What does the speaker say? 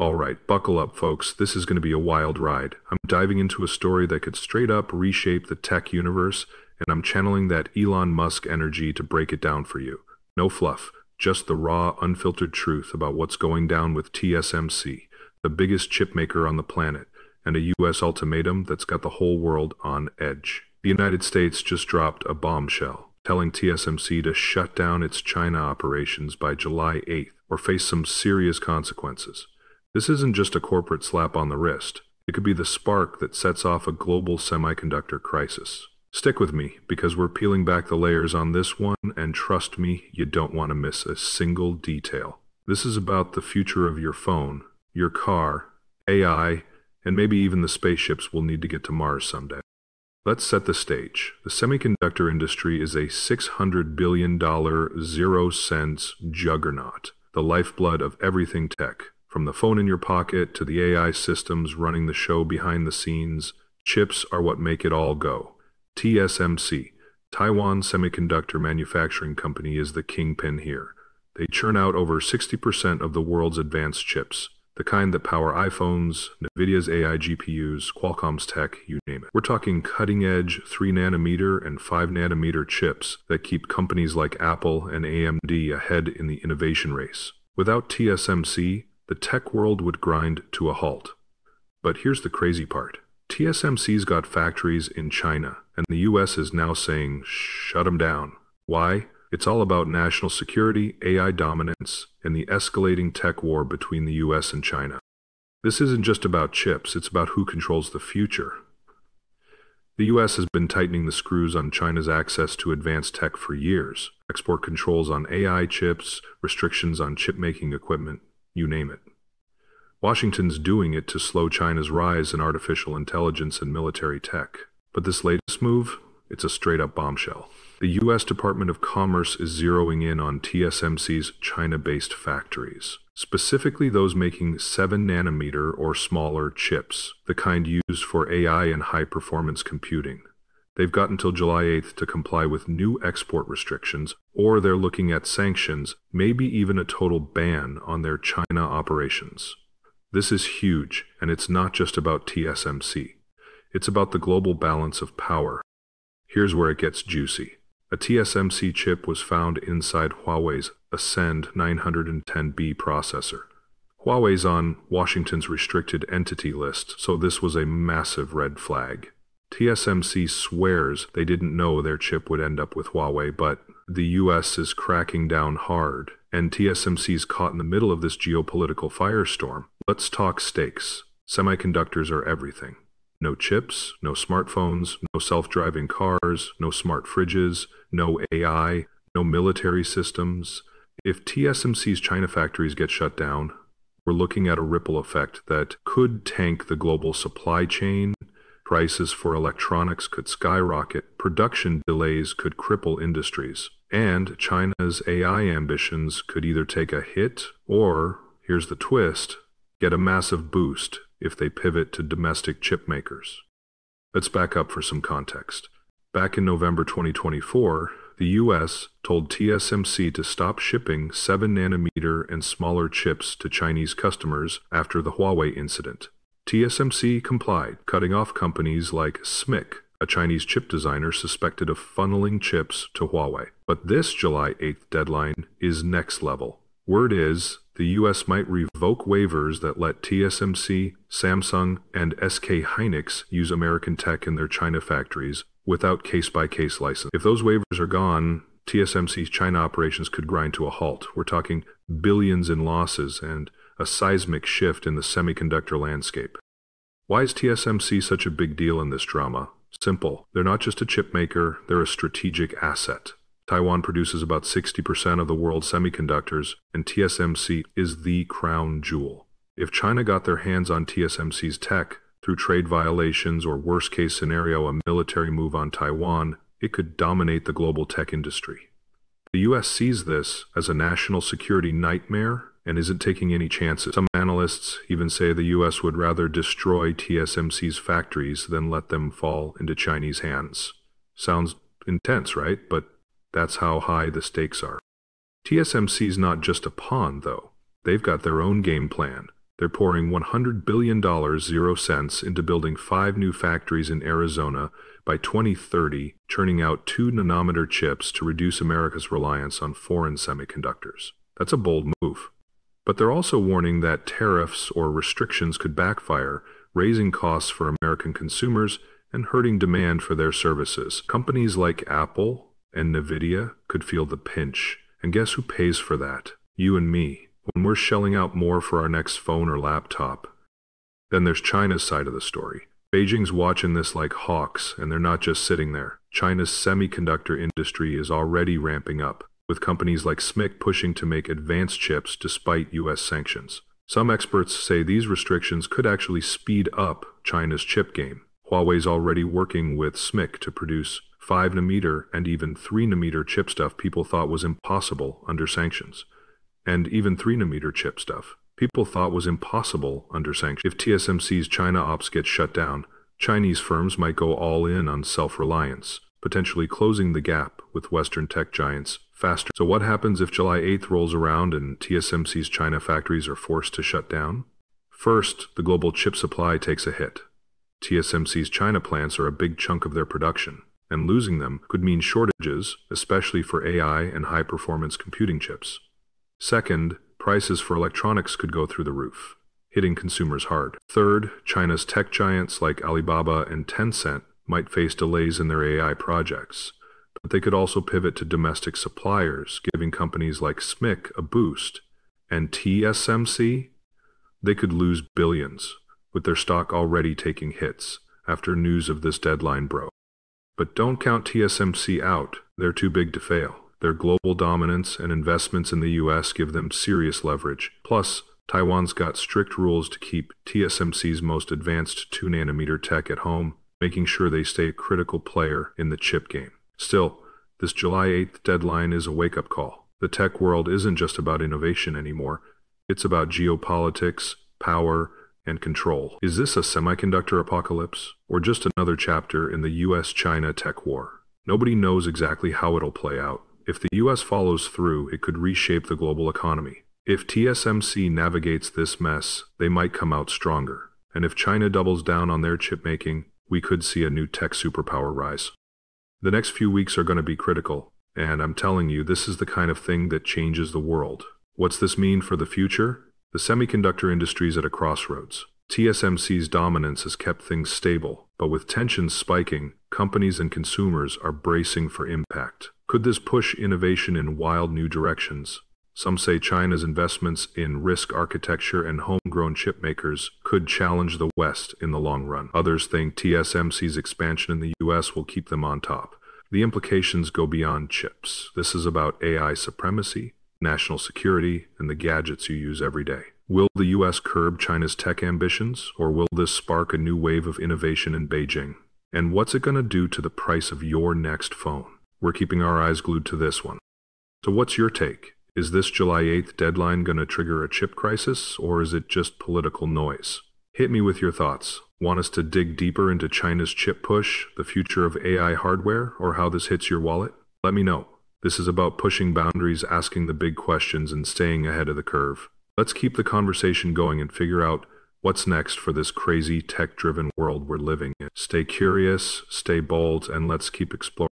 All right, buckle up, folks. This is going to be a wild ride. I'm diving into a story that could straight up reshape the tech universe, and I'm channeling that Elon Musk energy to break it down for you. No fluff, just the raw, unfiltered truth about what's going down with TSMC, the biggest chipmaker on the planet, and a US ultimatum that's got the whole world on edge. The United States just dropped a bombshell, telling TSMC to shut down its China operations by July 8th or face some serious consequences. This isn't just a corporate slap on the wrist. It could be the spark that sets off a global semiconductor crisis. Stick with me, because we're peeling back the layers on this one, and trust me, you don't want to miss a single detail. This is about the future of your phone, your car, AI, and maybe even the spaceships we'll need to get to Mars someday. Let's set the stage. The semiconductor industry is a $600 billion zero cents juggernaut, the lifeblood of everything tech. From the phone in your pocket to the AI systems running the show behind the scenes, chips are what make it all go. TSMC, Taiwan Semiconductor Manufacturing Company, is the kingpin here. They churn out over 60% of the world's advanced chips, the kind that power iPhones, NVIDIA's AI GPUs, Qualcomm's tech, you name it. We're talking cutting edge 3 nanometer and 5 nanometer chips that keep companies like Apple and AMD ahead in the innovation race. Without TSMC, the tech world would grind to a halt. But here's the crazy part. TSMC's got factories in China, and the US is now saying, shut them down. Why? It's all about national security, AI dominance, and the escalating tech war between the US and China. This isn't just about chips, it's about who controls the future. The US has been tightening the screws on China's access to advanced tech for years. Export controls on AI chips, restrictions on chip making equipment, you name it. Washington's doing it to slow China's rise in artificial intelligence and military tech. But this latest move, it's a straight up bombshell. The U.S. Department of Commerce is zeroing in on TSMC's China based factories, specifically those making 7 nanometer or smaller chips, the kind used for AI and high performance computing. They've got until July 8th to comply with new export restrictions, or they're looking at sanctions, maybe even a total ban on their China operations. This is huge, and it's not just about TSMC. It's about the global balance of power. Here's where it gets juicy. A TSMC chip was found inside Huawei's Ascend 910B processor. Huawei's on Washington's restricted entity list, so this was a massive red flag. TSMC swears they didn't know their chip would end up with Huawei, but the US is cracking down hard, and TSMC's caught in the middle of this geopolitical firestorm. Let's talk stakes. Semiconductors are everything. No chips, no smartphones, no self driving cars, no smart fridges, no AI, no military systems. If TSMC's China factories get shut down, we're looking at a ripple effect that could tank the global supply chain Prices for electronics could skyrocket, production delays could cripple industries, and China's AI ambitions could either take a hit or, here's the twist, get a massive boost if they pivot to domestic chip makers. Let's back up for some context. Back in November 2024, the US told TSMC to stop shipping 7 nanometer and smaller chips to Chinese customers after the Huawei incident. TSMC complied, cutting off companies like SMIC, a Chinese chip designer suspected of funneling chips to Huawei. But this July 8th deadline is next level. Word is the US might revoke waivers that let TSMC, Samsung, and SK Hynix use American tech in their China factories without case by case license. If those waivers are gone, TSMC's China operations could grind to a halt. We're talking billions in losses and a seismic shift in the semiconductor landscape. Why is TSMC such a big deal in this drama? Simple. They're not just a chip maker, they're a strategic asset. Taiwan produces about 60% of the world's semiconductors, and TSMC is the crown jewel. If China got their hands on TSMC's tech through trade violations or worst case scenario a military move on Taiwan, it could dominate the global tech industry. The US sees this as a national security nightmare and isn't taking any chances. Some analysts even say the U.S. would rather destroy TSMC's factories than let them fall into Chinese hands. Sounds intense, right? But that's how high the stakes are. TSMC's not just a pawn, though. They've got their own game plan. They're pouring $100 billion, zero cents, into building five new factories in Arizona by 2030, churning out two nanometer chips to reduce America's reliance on foreign semiconductors. That's a bold move. But they're also warning that tariffs or restrictions could backfire, raising costs for American consumers and hurting demand for their services. Companies like Apple and Nvidia could feel the pinch. And guess who pays for that? You and me when we're shelling out more for our next phone or laptop. Then there's China's side of the story. Beijing's watching this like hawks, and they're not just sitting there. China's semiconductor industry is already ramping up, with companies like SMIC pushing to make advanced chips despite U.S. sanctions. Some experts say these restrictions could actually speed up China's chip game. Huawei's already working with SMIC to produce 5 nanometer and even 3 nanometer chip stuff people thought was impossible under sanctions and even 3 nanometer chip stuff. People thought was impossible under sanctions. If TSMC's China ops gets shut down, Chinese firms might go all in on self-reliance, potentially closing the gap with Western tech giants faster. So what happens if July 8th rolls around and TSMC's China factories are forced to shut down? First, the global chip supply takes a hit. TSMC's China plants are a big chunk of their production, and losing them could mean shortages, especially for AI and high-performance computing chips. Second, prices for electronics could go through the roof, hitting consumers hard. Third, China's tech giants like Alibaba and Tencent might face delays in their AI projects, but they could also pivot to domestic suppliers, giving companies like SMIC a boost. And TSMC? They could lose billions, with their stock already taking hits after news of this deadline broke. But don't count TSMC out, they're too big to fail. Their global dominance and investments in the US give them serious leverage. Plus, Taiwan's got strict rules to keep TSMC's most advanced 2 nanometer tech at home, making sure they stay a critical player in the chip game. Still, this July 8th deadline is a wake up call. The tech world isn't just about innovation anymore, it's about geopolitics, power, and control. Is this a semiconductor apocalypse, or just another chapter in the US China tech war? Nobody knows exactly how it'll play out. If the US follows through, it could reshape the global economy. If TSMC navigates this mess, they might come out stronger. And if China doubles down on their chip making, we could see a new tech superpower rise. The next few weeks are going to be critical, and I'm telling you, this is the kind of thing that changes the world. What's this mean for the future? The semiconductor industry is at a crossroads. TSMC's dominance has kept things stable, but with tensions spiking, companies and consumers are bracing for impact. Could this push innovation in wild new directions? Some say China's investments in RISC architecture and homegrown chip makers could challenge the West in the long run. Others think TSMC's expansion in the US will keep them on top. The implications go beyond chips. This is about AI supremacy, national security, and the gadgets you use every day. Will the US curb China's tech ambitions, or will this spark a new wave of innovation in Beijing? And what's it going to do to the price of your next phone? We're keeping our eyes glued to this one. So what's your take? Is this July 8th deadline going to trigger a chip crisis, or is it just political noise? Hit me with your thoughts. Want us to dig deeper into China's chip push, the future of AI hardware, or how this hits your wallet? Let me know. This is about pushing boundaries, asking the big questions, and staying ahead of the curve. Let's keep the conversation going and figure out what's next for this crazy tech driven world we're living in. Stay curious, stay bold, and let's keep exploring.